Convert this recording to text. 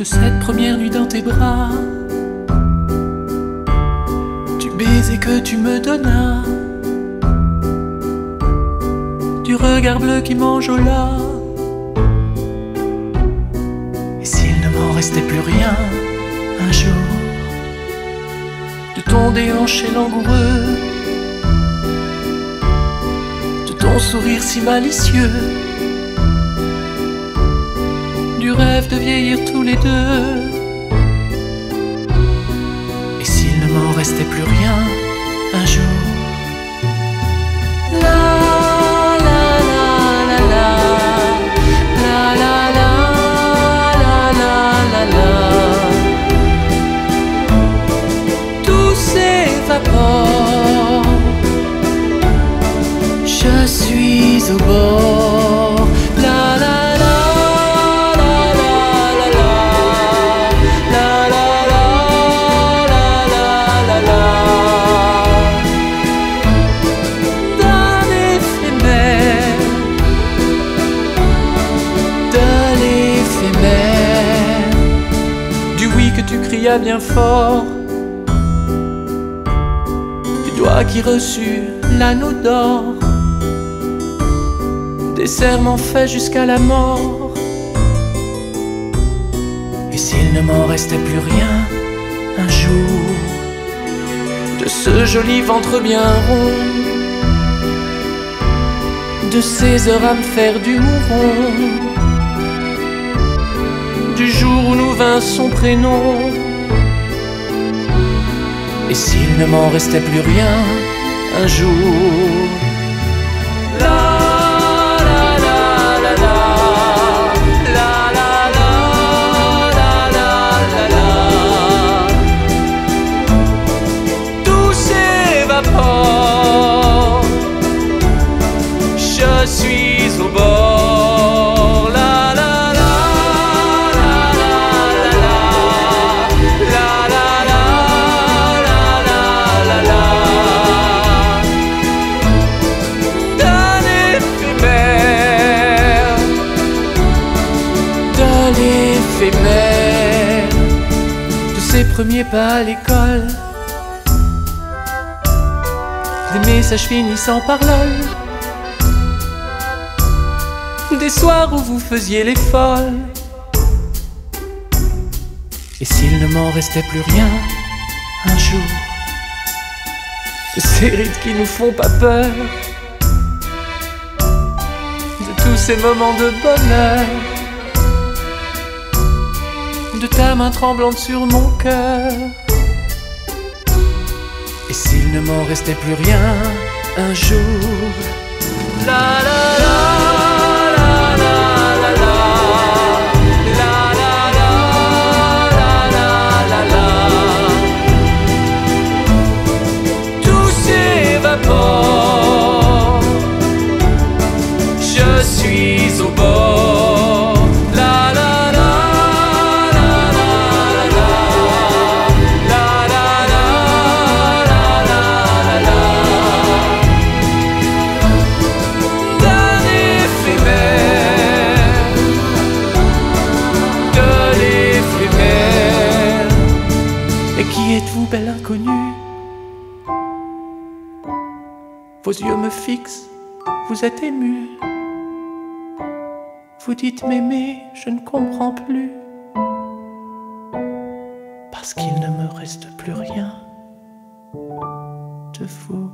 de cette première nuit dans tes bras, du baiser que tu me donnas, du regard bleu qui m'enjola. Et s'il ne m'en restait plus rien, un jour, de ton déhanché langoureux, de ton sourire si malicieux rêve de vieillir tous les deux. Et s'il ne m'en restait plus rien, un jour. La la la la la la la la Tous, Je suis au bord. Bien fort du doigt qui reçut l'anneau d'or des serments faits jusqu'à la mort. Et s'il ne m'en restait plus rien, un jour, de ce joli ventre bien rond, de ces heures à me faire du mouron, du jour où nous vînt son prénom. Et s'il ne m'en restait plus rien, un jour, premiers pas à l'école, des messages finissant par lol, des soirs où vous faisiez les folles. Et s'il ne m'en restait plus rien, un jour, de ces rides qui nous font pas peur. De tous ces moments de bonheur, de ta main tremblante sur mon cœur. Et s'il ne m'en restait plus rien, un jour, la la la la la la Vos yeux me fixent, vous êtes ému. Vous dites m'aimer, je ne comprends plus. Parce qu'il ne me reste plus rien de vous.